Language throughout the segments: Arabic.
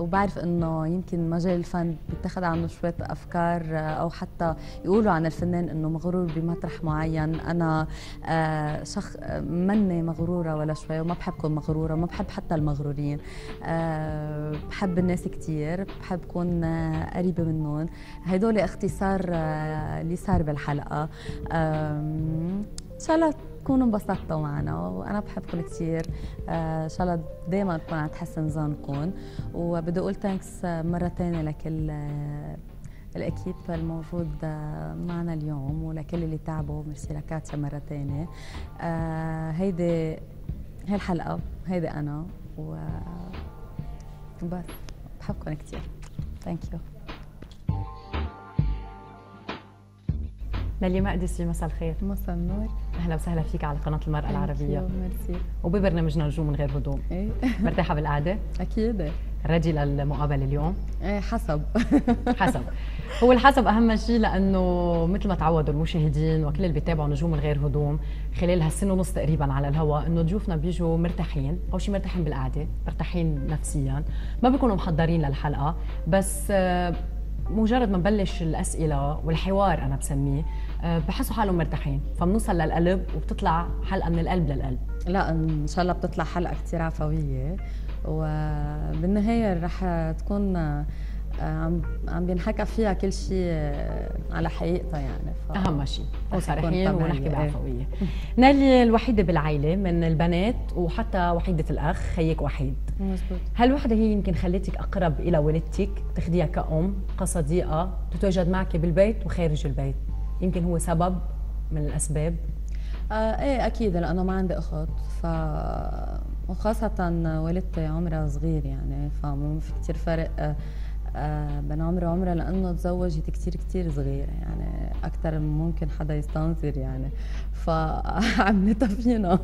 وبعرف إنه يمكن مجال الفن بيتخذ عنه شوية أفكار آه، أو حتى يقولوا عن الفنان إنه مغرور بمطرح معين. أنا آه، شخ مني مغرورة ولا شوي وما بحب كون مغرورة وما بحب حتى المغرورين. آه، بحب الناس كثير بحب كون قريبة منهم. هدول اختصار اللي صار بالحلقة. إن شاء الله تكونوا انبسطتوا معنا وأنا بحبكم كثير آه، إن شاء الله دائما تكون عم تحسن ظنكم. وبدي أقول thanks مره ثانية لكل آه، ال équipe الموجود آه، معنا اليوم ولكل اللي تعبوا. ميرسي لكاتشا مره ثانية هيدي هي الحلقة هيدي أنا و بس بحبكم كثير thank you نيللي مقدسي مساء الخير. مساء النور. أهلا وسهلا فيك على قناة المرأة العربية. ميرسي وببرنامجنا نجوم من غير هدوم إيه. مرتاحة بالقعدة؟ أكيد. ريدي للمقابله اليوم؟ إيه حسب. حسب. هو الحسب أهم شيء لأنه مثل ما تعودوا المشاهدين وكل اللي بيتابعوا نجوم من غير هدوم خلال هالسنة ونص تقريبا على الهواء إنه ضيوفنا بيجوا مرتاحين. أول شيء مرتاحين بالقعدة مرتاحين نفسيا. ما بيكونوا محضرين للحلقة بس آه، مجرد ما نبلش الأسئلة والحوار أنا بسميه بحسوا حالهم مرتاحين فبنوصل للقلب وبتطلع حلقة من القلب للقلب. لا إن شاء الله بتطلع حلقة كثير عفوية. وبالنهاية رح تكون آه، عم عم بينحكى فيها كل شيء آه، على حقيقتها يعني. ف... أهم شيء. نكون صريحين ونحكي بعفويه نالي الوحيدة بالعائلة من البنات وحتى وحيدة الأخ خيك وحيد. مزبوط. هالوحده هي يمكن خليتك أقرب إلى والدتك تاخذيها كأم كصديقه تتواجد معك بالبيت وخارج البيت. يمكن هو سبب من الأسباب؟ آه إيه أكيد لأنه ما عندي أخت. ف وخاصة والدتي عمرها صغير يعني فما في كثير فرق آه آه بين عمري وعمرها لأنه تزوجت كثير كثير صغيرة يعني أكثر من ممكن حدا يستنظر يعني. فعملتها فينا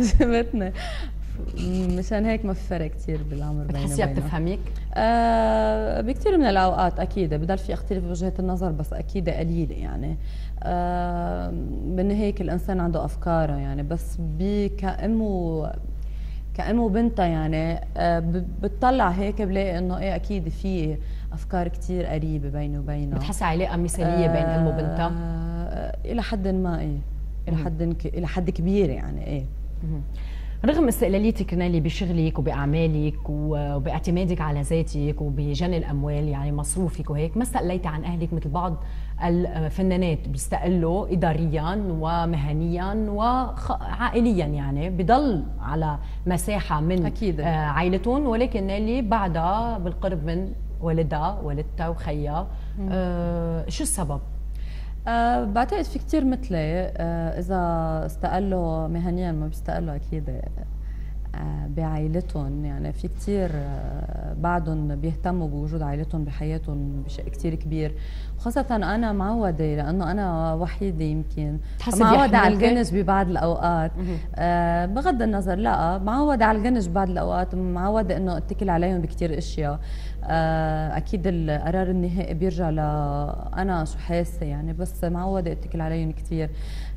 جابتني مشان هيك ما في فرق كثير بالعمر بيني بتحسيها بتفهمك؟ آه بكثير من الأوقات أكيد بضل في اختلاف بوجهات النظر بس أكيد قليلة يعني. آه بالنهايه كل انسان عنده أفكاره يعني بس كأم و كأم وبنتها يعني آه بتطلع هيك بلاقي إنه إيه أكيد في أفكار كثير قريبة بيني وبينها بتحسي علاقة مثالية بين ام وبنتها؟ آه إلى حد ما إيه إلى حد إلى حد كبير يعني إيه. رغم استقلاليتك نالي بشغلك وبأعمالك وباعتمادك على ذاتك وبجني الأموال يعني مصروفك وهيك ما استقليتي عن أهلك مثل بعض الفنانات بيستقلوا اداريا ومهنيا وعائليا يعني بضل على مساحة من أكيد. آه، عائلتهم ولكن نالي بعدها بالقرب من والدها والدتها وخيها آه شو السبب؟ أه بعتقد في كتير مثلي أه إذا استقلوا مهنيا ما بيستقلوا أكيد أه بعائلتهم. يعني في كتير أه بعدهم بيهتموا بوجود عائلتهم بحياتهم بشيء كتير كبير. خاصة أنا معودة لأنه أنا وحيدة يمكن. معودة على الجنج ببعض الأوقات. آه بغض النظر لا معودة على الجنج ببعض الأوقات. معودة إنه أتكل عليهم بكتير أشياء. آه أكيد القرار النهائي بيرجع لأنا شو حاسة يعني بس معودة أتكل عليهم كتير.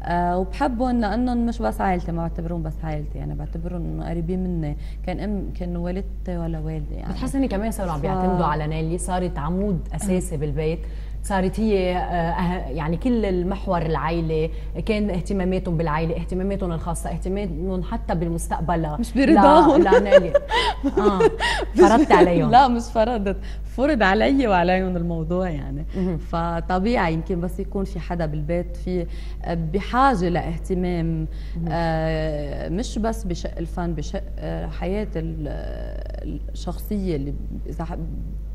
آه وبحبهم لأنهم مش بس عائلتي ما بعتبرهم بس عائلتي يعني بعتبرهم قريبين مني. كان أم كان والدتي ولا والدي يعني. بتحس إني كمان صاروا عم بيعتمدوا على نالي صارت عمود أساسي بالبيت. صارت هي آه، يعني كل المحور العائلة كان اهتماماتهم بالعائلة اهتماماتهم الخاصة اهتماماتهم حتى بالمستقبل. مش برضاهم. لا لا آه فرضت عليهم. لا مش فرضت. فرض علي وعليهم الموضوع يعني. فطبيعي يمكن بس يكون في حدا بالبيت في بحاجة لاهتمام آه مش بس بشق الفن بشق آه حياة الشخصية اللي إذا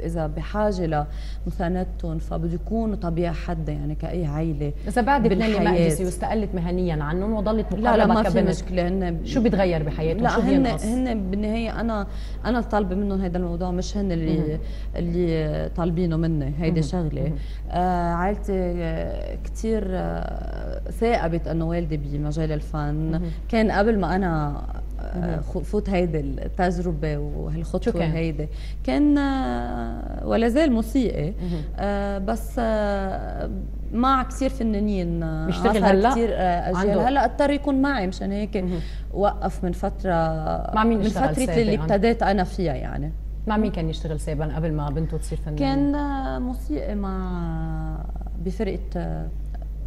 إذا بحاجة لمساندتهم فبده يكون طبيعي حدا يعني كأي عائله اذا بعد اثنين مقدسه واستقلت مهنيا عنهم وضلت لا لا ما في مشكلة. هن شو بيتغير بحياتهم؟ لا شو هن هن بالنهاية أنا أنا طالبه منهم هذا الموضوع مش هن اللي اللي طالبينه مني هيدي شغلة. آه عائلتي آه، كثير آه ثاقبت إنه والدي بمجال الفن. كان قبل ما أنا آه، فوت هيدي التجربة وهالخطوة هيدي. كان آه، ولا زال موسيقي آه، بس مع كثير فنانين بيشتغل هلأ؟ كثير أجيال. هلأ اضطر يكون معي مشان هيك وقف من فترة مع مين من فترة اللي ابتديت أنا فيها يعني. مع مين كان يشتغل سابقا قبل ما بنته تصير فنانة؟ كان موسيقي مع بفرقة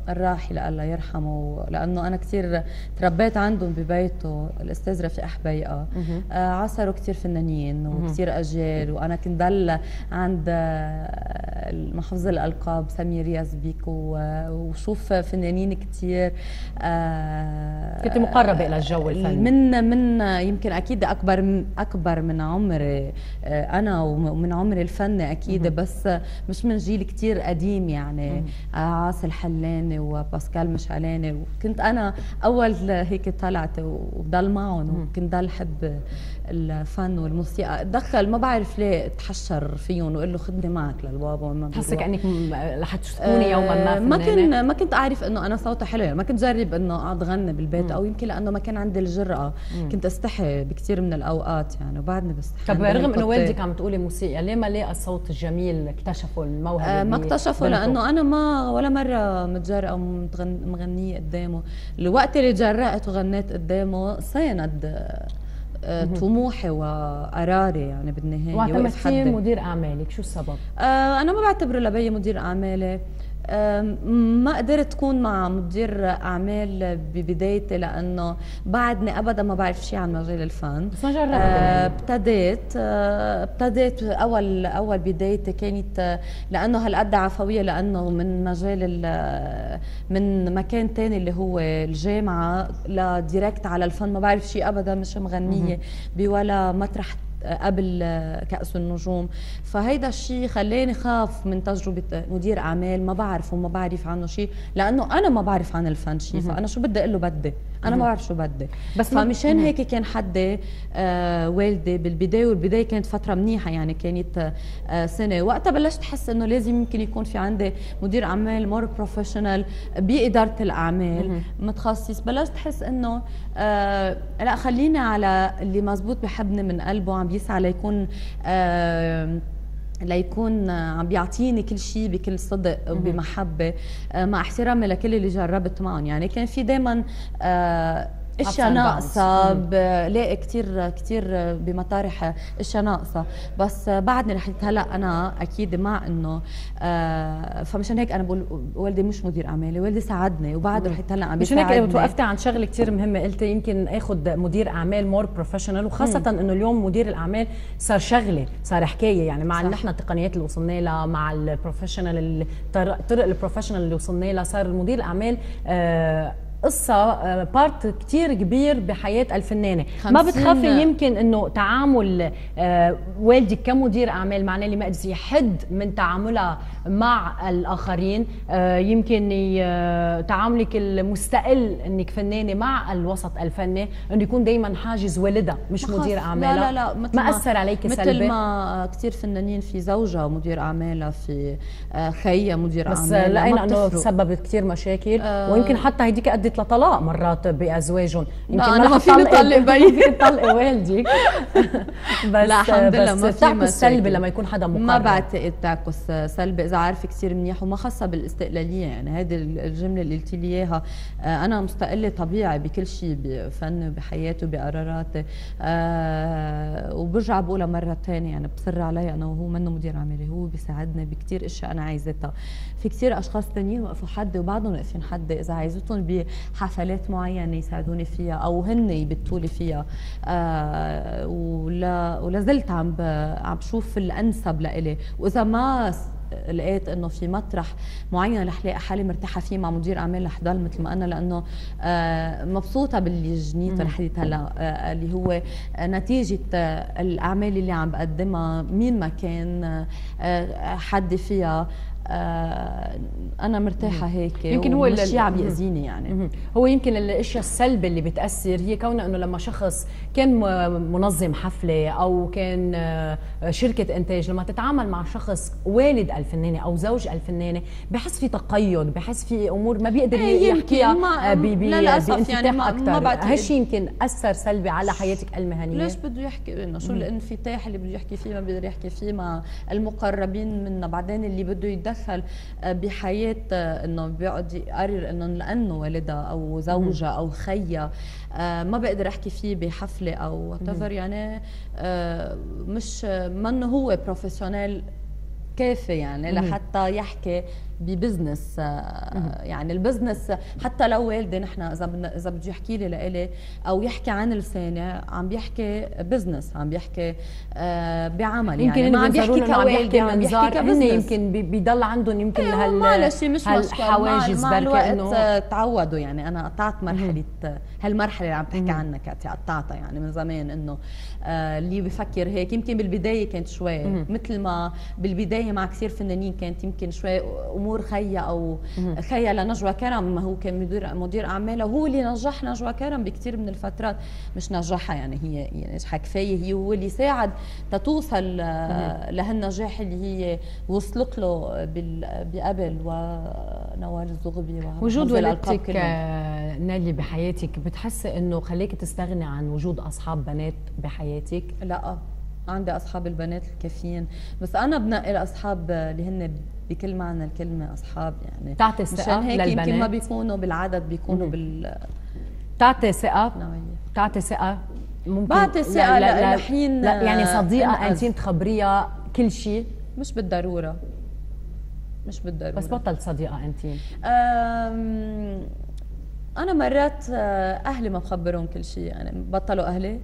الراحل الله يرحمه لأنه أنا كثير تربيت عندهم ببيته الأستاذ رفيق حبيقه آه عصروا كثير فنانين وكثير أجيال وأنا كنت ضل عند آه، محافظ الألقاب سمير يزبيك وشوف فنانين كثير آه كنت مقربة إلى الجو الفني. من من يمكن أكيد أكبر من أكبر من عمري آه أنا ومن عمري الفني أكيد بس مش من جيل كثير قديم يعني. آه عاصي الحلاني وباسكال مشعلاني وكنت أنا أول هيك طلعت وضل معهم وكنت ضل حب الفن والموسيقى. دخل ما بعرف ليه تحشر فيهم وقال له خدني معك للبابا وما حسك إنك رح تكوني يوما ما ما كنت ما كنت أعرف إنه أنا صوتي حلو ما كنت جرب إنه اقعد غني بالبيت أو يمكن لأنه ما كان عندي الجرأة. كنت أستحي بكثير من الأوقات يعني وبعدني بستحي. طب رغم إنه والدك عم تقولي موسيقى ليه ما لقى الصوت الجميل اكتشفوا الموهبة آه ما اكتشفوا لأنه أنا ما ولا مرة متجرأة مغنية قدامه. الوقت اللي جرأت وغنيت قدامه ساند آه، طموحي وقراري يعني بالنهاية واعتمدتي مدير أعمالك. شو السبب؟ آه أنا ما بعتبره لبي مدير أعمالي. ما قدرت تكون مع مدير أعمال ببدايتي لأنه بعدني أبدا ما بعرف شيء عن مجال الفن. بس ما جربت آه، ابتديت آه، ابتديت أول أول بدايتي كانت لأنه هالقد عفوية لأنه من مجال من مكان ثاني اللي هو الجامعة لديركت على الفن. ما بعرف شيء أبدا مش مغنية بولا مطرح قبل كأس النجوم. فهيدا الشيء خلاني خاف من تجربة مدير أعمال ما بعرف وما بعرف عنه شيء لأنه أنا ما بعرف عن الفن شيء فأنا شو بدي أقول له؟ بدي. أنا ما بعرف شو بدي. بس فمشان هيك كان حدي آه والدي بالبداية والبداية كانت فترة منيحة يعني كانت آه سنة. وقتها بلشت أحس إنه لازم يمكن يكون في عندي مدير أعمال more professional بإدارة الأعمال متخصص. بلشت أحس إنه آه لا خليني على اللي مزبوط بحبني من قلبه عم بيسعى ليكون آه ليكون عم بيعطيني كل شيء بكل صدق وبمحبه آه، مع احترامي لكل اللي جربت معهم. يعني كان في دائما آه إشياء ناقصة بلاقي كثير كثير بمطارح إشياء ناقصة. بس بعدني رح هلأ أنا أكيد مع إنه آه فمشان هيك أنا بقول والدي مش مدير أعمالي والدي ساعدني وبعده رح هلا عم مشان هيك توقفتي عن شغلة كثير مهمة. قلتي يمكن اخذ مدير أعمال more professional وخاصة إنه اليوم مدير الأعمال صار شغلة صار حكاية. يعني مع نحن التقنيات اللي وصلنا لها مع ال professional طرق ال professional اللي وصلنا لها صار مدير الأعمال آه قصة part آه، كتير كبير بحياة الفنانة. ما بتخافي يمكن إنه تعامل آه، والدك كمدير أعمال معناه اللي ما قدر يحد من تعاملها مع الآخرين آه، يمكن تعاملك المستقل إنك فنانة مع الوسط الفني إنه يكون دائما حاجز والدها مش مدير أعمالها. لا لا لا ما أثر عليك مثل سلبي مثل ما كثير فنانين في زوجها مدير أعمالها في خيها مدير أعمالها بس لقينا إنه تسببت كثير مشاكل ويمكن حتى هيديك قد ادت لطلاق مرات بأزواجهم. يمكن أنا ما فيني طلق بي. طلق والدك بس لا الحمد لله ما في سلبي لما يكون حدا مقرر. ما بعتقد تعكس سلبي إذا عارفه كثير منيح وما خاصة بالاستقلالية يعني هذه الجملة اللي قلتي لي إياها. آه، أنا مستقلة طبيعي بكل شيء بفن بحياتي وبقراراتي أه وبرجع بقولها مرة ثانية يعني بصر علي أنا وهو منه مدير عملي. هو بيساعدني بكثير أشياء أنا عايزتها. في كثير أشخاص ثانيين وقفوا حدي وبعضهم واقفين حدي إذا عايزتهم حفلات معينة يساعدوني فيها أو هن يبتوا لي فيها. آه ولا ولا زلت عم عم بشوف الأنسب لإلي. وإذا ما لقيت إنه في مطرح معين رح لاقي حالي مرتاحة فيه مع مدير أعمال رح ضل مثل ما أنا لأنه آه مبسوطة باللي جنيته لحديت هلا آه اللي هو نتيجة الأعمال اللي عم بقدمها مين ما كان حدي فيها. أنا مرتاحة هيك يمكن هو الشيء عم يأذيني يعني. هو يمكن الأشياء السلبية اللي بتأثر هي كونه إنه لما شخص كان منظم حفلة أو كان آه، شركة إنتاج لما تتعامل مع شخص والد الفنانة أو زوج الفنانة بحس في تقيد بحس في أمور ما بيقدر إيه، يحكيها للاسف يعني ما أكثر هالشيء يمكن أثر سلبي على حياتك المهنية؟ ليش بده يحكي إنه؟ شو الانفتاح اللي بده يحكي فيه ما بيقدر يحكي فيه مع المقربين منا؟ بعدين اللي بده يدخل يتدخل بحياة إنه بيقعد يقرر إنه لأنه والدها أو زوجها أو خيها ما بقدر احكي فيه بحفلة أو what يعني مش منه هو professional كافي يعني لحتى يحكي ب business آه، يعني ال business حتى لو والدي نحن إذا إذا بده يحكي لي لإلي أو يحكي عن لساني عم بيحكي business عم بيحكي آه، بعمل يمكن يعني. ما عم بيحكي كوالدي عم بيحكي ك business يمكن بيضل عندهم يمكن إيه، هال معلش مش هالحواجز مع الوقت إنه... تعودوا يعني. أنا قطعت مرحلة هالمرحلة اللي عم تحكي عنها كاتي قطعتها يعني من زمان إنه آه، اللي بفكر هيك. يمكن بالبداية كانت شوي مثل ما بالبداية مع كثير فنانين كانت يمكن شوي أمور خيا أو خيا لنجوى كرم. ما هو كان مدير مدير اعمالها وهو اللي نجح نجوى كرم بكثير من الفترات. مش نجحها يعني هي يعني نجحها كفاية. هي هو اللي ساعد تتوصل لهالنجاح اللي هي وصلت له بقبل ونوال الزغبي وجود والدتك نالي بحياتك بتحسي إنه خليك تستغني عن وجود أصحاب بنات بحياتك؟ لا. عندي أصحاب البنات الكافيين. بس أنا بنقي الاصحاب اللي هن بكل معنى الكلمة أصحاب يعني تعطي ثقة هيك للبنات؟ يمكن ما بيكونوا بالعدد بيكونوا بال تعطي ثقة؟ تعطي ثقة؟ ممكن. بعطي ثقة لحين لا يعني صديقة انت تخبريها كل شيء؟ مش بالضرورة. مش بالضرورة. بس بطلت صديقة أنت. أنا مرات آه، أهلي ما بخبرهم كل شيء يعني بطلوا أهلي.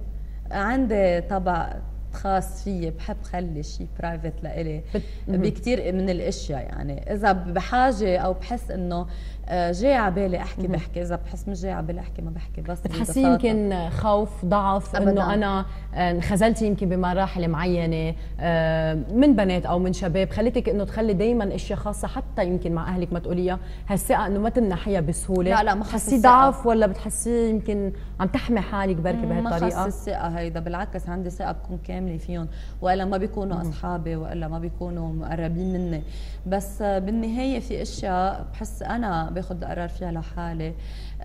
عندي طبع خاص فيي بحب خلي شيء برايفت لإلي. بكثير من الأشياء يعني. إذا بحاجة أو بحس إنه جاي على بالي أحكي بحكي. إذا بحس مش جاي على بالي أحكي ما بحكي بس بتحسي يمكن خوف ضعف إنه أنا آه، انخزلتي يمكن بمراحل معينة آه، من بنات أو من شباب. خليتك إنه تخلي دائما أشياء خاصة حتى يمكن مع أهلك ما تقوليها هالثقة إنه ما تمنحيها بسهولة. لا لا ما بتحسي ضعف ولا بتحسي يمكن عم تحمي حالك بركي بهالطريقه ما خص الثقة هيدا. بالعكس عندي ثقة بكون كاملة فيهم وإلا ما بيكونوا أصحابي وإلا ما بيكونوا مقربين مني. بس بالنهاية في أشياء بحس أنا باخذ قرار فيها لحالي.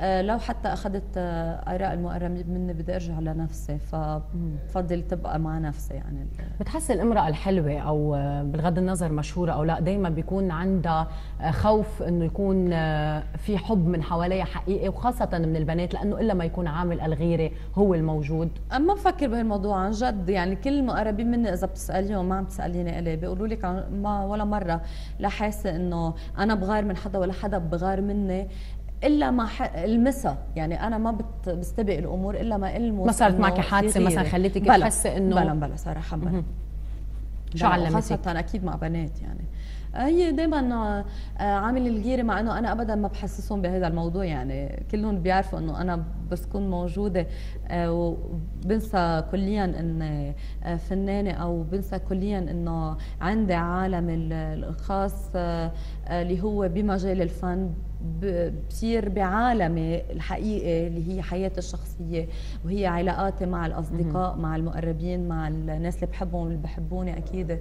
لو حتى أخذت آه، آراء المقربين مني بدي أرجع لنفسي فبفضل تبقى مع نفسي يعني. بتحسي الامرأة الحلوة أو آه، بغض النظر مشهورة أو لا دائما بيكون عندها خوف إنه يكون في حب من حواليها حقيقي وخاصة من البنات لأنه إلا ما يكون عامل الغيرة هو الموجود. ما بفكر بهالموضوع عن جد يعني كل المقربين مني إذا بتساليهم ما عم تساليني إلي بيقولوا لك ما ولا مرة لا حاسة إنه أنا بغار من حدا ولا حدا بغار مني. إلا ما المسها يعني أنا ما. بستبق الأمور إلا ما المس ما صارت معك حادثة مثلا خليتك تحسي إنه بلا بلا صراحة بلا شو علمتك؟ خاصة أكيد مع بنات يعني. هي دائما آه، عامل الغيره مع إنه أنا ابدا ما بحسسهم بهذا الموضوع. يعني كلهم بيعرفوا إنه أنا بس كون موجودة آه، وبنسى كليا إن آه، فنانة أو بنسى كليا إنه عندي عالم الخاص اللي هو بمجال الفن بصير بعالمي الحقيقي اللي هي حياتي الشخصية وهي علاقاتي مع الأصدقاء مع المقربين مع الناس اللي بحبهم اللي بحبوني أكيد. أه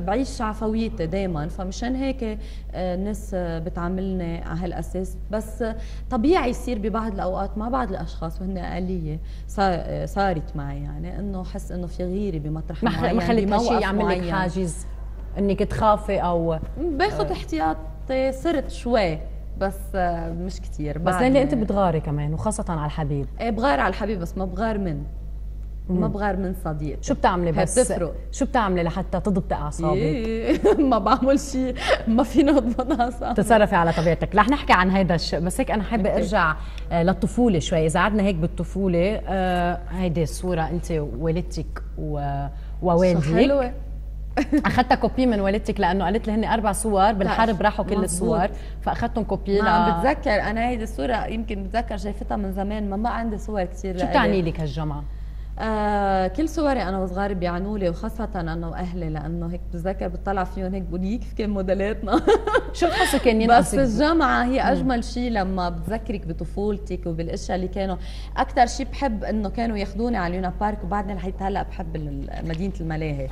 بعيش عفويتي دائما فمشان هيك أه الناس بتعاملني على هالأساس. بس طبيعي يصير ببعض الأوقات مع بعض الأشخاص وهن اقليه صارت معي. يعني إنه حس إنه في غيره بمطرح معين ما خليت شيء يعمل لك حاجز؟ إنك تخافي أو باخذ احتياطي صرت شوي بس مش كثير بس لاني أنت بتغاري كمان وخاصة على الحبيب؟ إيه بغار على الحبيب بس ما بغار من. ما بغار من صديق. شو بتعملي بس؟ بتفرق. شو بتعملي لحتى تضبطي أعصابك؟ إيه ما بعمل شيء ما فينا نضبط أعصابي. تتصرفي على طبيعتك. رح نحكي عن هيدا الشيء بس هيك أنا حابة أرجع آه، للطفولة شوي. إذا قعدنا هيك بالطفولة آه هيدي الصورة انت ووالدتك ووالدك حلوة. أخذتها كوبي من والدتك لأنه قالت لي هن أربع صور بالحرب راحوا كل الصور فأخذتهم كوبي ما عم بتذكر. أنا هيدي الصورة يمكن بتذكر شايفتها من زمان ما ما عندي صور كثير شو بتعني لك هالجمعة؟ آه كل صوري أنا وصغار بيعنوا لي وخاصة أنا وأهلي لأنه هيك بتذكر بتطلع فيهم هيك بقول كيف كان موديلاتنا. شو بتحسوا كان ينقصك بس الجامعة هي أجمل شيء لما بتذكرك بطفولتك وبالأشياء اللي كانوا. أكثر شيء بحب إنه كانوا ياخذوني على اليونا بارك وبعدني لحد هلأ بحب مدينة الملاهي.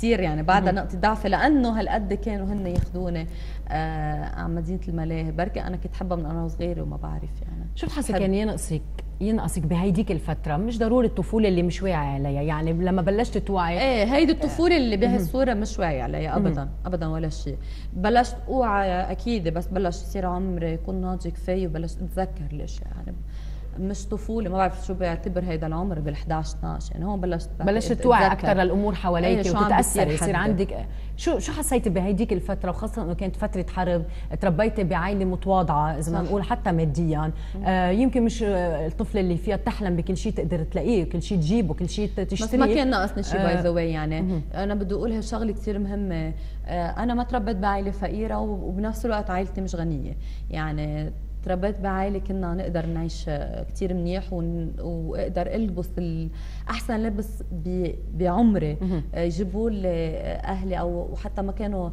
كثير يعني بعدها نقطه ضعفي لأنه هالقد كانوا هن ياخذوني آه على مدينة الملاهي. بركي أنا كنت حبها من أنا وصغيرة وما بعرف يعني. شو بتحسي كان ينقصك؟ ينقصك بهيديك الفترة؟ مش ضروري الطفولة اللي مش واعي عليها يعني لما بلشت توعي. إيه هيدي الطفولة اللي بهالصوره مش واعي عليها ابدا ابدا ولا شيء. بلشت أوعى أكيد بس بلش يصير عمري يكون ناضج كفايه وبلشت أتذكر الأشياء يعني. مش طفولة ما بعرف شو بعتبر هيدا العمر بال 11 12 يعني هون بلشت بلشت توعي أكثر للأمور حواليك أيه وتتاثر يصير عندك. شو شو حسيتي بهيديك الفترة؟ وخاصة إنه كانت فترة حرب تربيتي بعائلة متواضعة إذا ما نقول حتى ماديا. آه يمكن مش الطفله اللي فيها تحلم بكل شيء تقدر تلاقيه كل شيء تجيبه كل شيء تشتريه بس ما كان ناقصني شيء باي ذا يعني. مم. أنا بدي أقول هالشغلة كثير مهمة. آه أنا ما تربيت بعائلة فقيرة وبنفس الوقت عائلتي مش غنية. يعني تربيت بعائلة كنا نقدر نعيش كتير منيح وأقدر ألبس أحسن لبس بعمري. يجيبوا لي أهلي أو حتى ما كانوا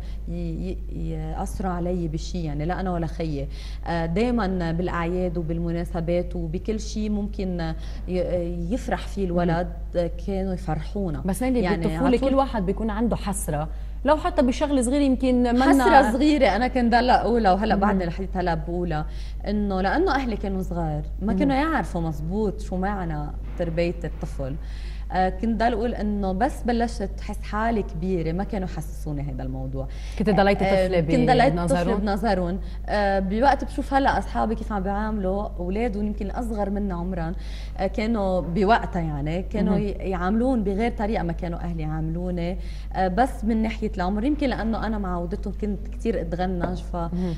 يأثروا علي بشيء يعني لا أنا ولا خيي. دائما بالأعياد وبالمناسبات وبكل شيء ممكن يفرح فيه الولد كانوا يفرحونا. بس يعني بالطفولة كل واحد بيكون عنده حسرة. لو حتى بشغلة صغيرة يمكن منا حسرة صغيرة. أنا كنت هلا اقولها وهلأ بعدني لحديت هلا بقولها إنه لأنه أهلي كانوا صغار. ما كانوا يعرفوا مزبوط شو معنى تربية الطفل. كنت ضل أقول إنه بس بلشت احس حالي كبيرة ما كانوا يحسسوني هذا الموضوع. كنت ضليتي آه، طفلة كنت ضليت طفلة بنظرهم آه، بوقت بشوف هلأ أصحابي كيف عم بيعاملوا أولادهم يمكن الاصغر منا عمرا كانوا بوقتها يعني كانوا يعاملون بغير طريقة ما كانوا أهلي يعاملوني. بس من ناحية العمر يمكن لأنه أنا معودتهم كنت كثير اتغنج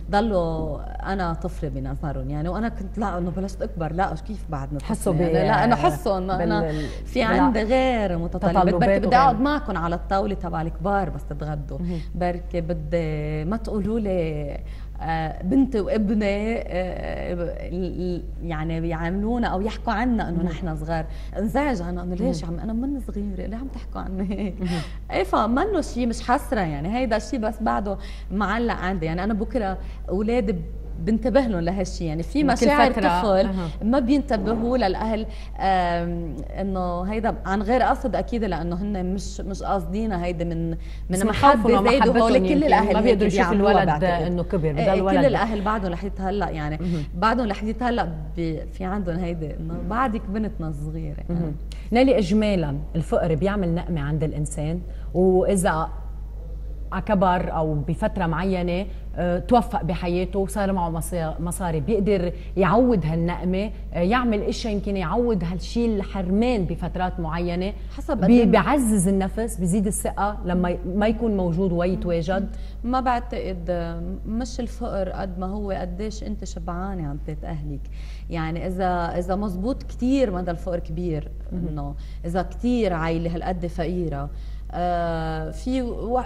فضلوا أنا طفلة بنظرهم يعني. وأنا كنت لا إنه بلشت أكبر لا كيف بعدنا حسوا يعني لا أنا حسوا إنه أنا في عندي غير متطلبات. بركي بدي أقعد معكم على الطاولة تبع الكبار بس تتغدوا. بركي بدي ما تقولوا لي آه، بنتي وابني آه، يعني بيعاملونا أو يحكوا عنا إنه نحن صغار. انزعج أنا إنه ليش عم أنا من صغيرة ليه عم تحكوا عني؟ إيه فمنه شيء مش حسرة يعني. هيدا الشيء بس بعده معلق عندي. يعني أنا بكرة أولادي بنتبه لهم لهالشيء يعني في مشاعر طفل ما بينتبهوا للأهل إنه هيدا عن غير قصد أكيد لأنه هن مش مش قاصدينها هيدا من من محبة زايد وهول كل الاهل ما بيقدروا يشوفوا الولد إنه كبر بضل إيه كل الأهل بعدهم لحد هلأ يعني بعدهم لحد هلأ في عندهم هيدا إنه بعدك بنتنا الصغيرة. يعني. نالي اجمالا الفقر بيعمل نقمة عند الإنسان وإذا على كبر أو بفترة معينة توفق بحياته وصار معه مصاري بيقدر يعوض هالنقمة آه، يعمل إشياء يمكن يعوض هالشيء الحرمان بفترات معينة. حسب بي بيعزز النفس بيزيد الثقة لما ما يكون موجود ويتواجد ما بعتقد مش الفقر قد ما هو قديش أنت شبعانه عم تتاهلك يعني اذا إذا مزبوط كثير مدى الفقر كبير إنه إذا كثير عائله هالقد فقيرة. آه في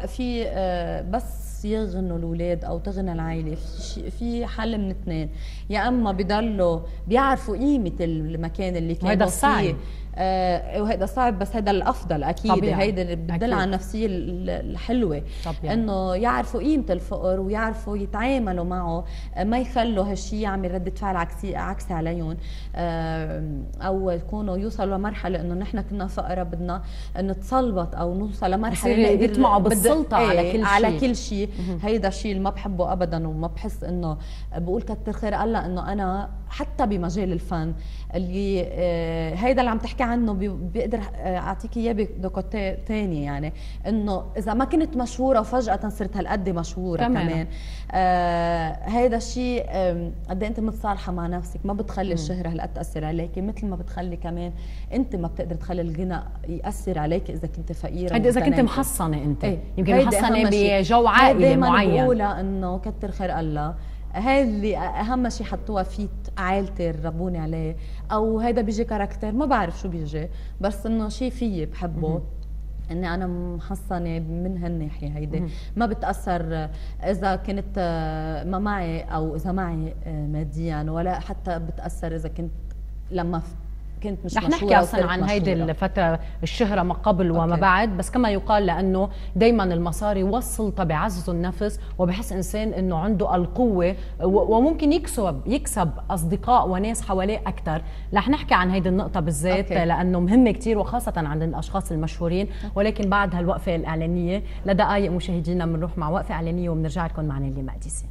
في آه بس يغنوا الأولاد أو تغنى العائلة. في في حل من اثنين. يا أما بضلوا بيعرفوا قيمة المكان اللي كانوا فيه. آه وهذا صعب بس هذا الأفضل أكيد. هيدا اللي بدل على النفسية الحلوة. طبيعي. إنه يعرفوا قيمة الفقر ويعرفوا يتعاملوا معه آه ما يخلوا هالشيء يعمل رده فعل عكسي عكسي عليهم. آه أو يكونوا يوصلوا لمرحلة إنه نحن كنا فقراء بدنا نتصلبط أو نوصل لمرحلة يطمعوا بالسلطة على إيه، كل شيء. على كل شيء. هيدا الشيء اللي ما بحبه ابدا وما بحس إنه بقول كتر خير الله إنه أنا حتى بمجال الفن اللي آه هيدا اللي عم تحكي عنه بيقدر آه، أعطيك إياه بدوكوتي ثاني يعني إنه إذا ما كنت مشهورة وفجاه صرت هالقد مشهورة كمان, كمان. آه هيدا الشيء آه قد إيه أنت متصالحة مع نفسك ما بتخلي الشهرة هالقد تأثر عليك مثل ما بتخلي كمان أنت ما بتقدر تخلي الغنى يأثر عليك إذا كنت فقيرة هيدا إذا كنت محصنة أنت. إيه؟ يمكن محصنة بجو عائلي معين. بقولها إنه كتر خير الله. هاي اللي أهم شيء حطوها في عائلتي ربوني عليه أو هيدا بيجي كاركتر ما بعرف شو بيجي بس إنه شيء فيي بحبه. إني أنا محصنة من هالناحية هيدي. ما بتأثر إذا كنت ما معي أو إذا معي ماديا ولا حتى بتأثر إذا كنت لما كنت مش رح نحكي أصلا عن هيدي الفترة الشهرة ما قبل وما okay. بعد بس كما يقال لأنه دائما المصاري والسلطة بعززوا النفس وبحس إنسان إنه عنده القوة وممكن يكسب يكسب أصدقاء وناس حواليه أكثر رح نحكي عن هيدي النقطة بالذات okay. لأنه مهمة كثير وخاصة عند الأشخاص المشهورين ولكن بعد هالوقفة الإعلانية لدقائق مشاهدينا بنروح مع وقفة إعلانية وبنرجع لكم مع نيلي مقدسي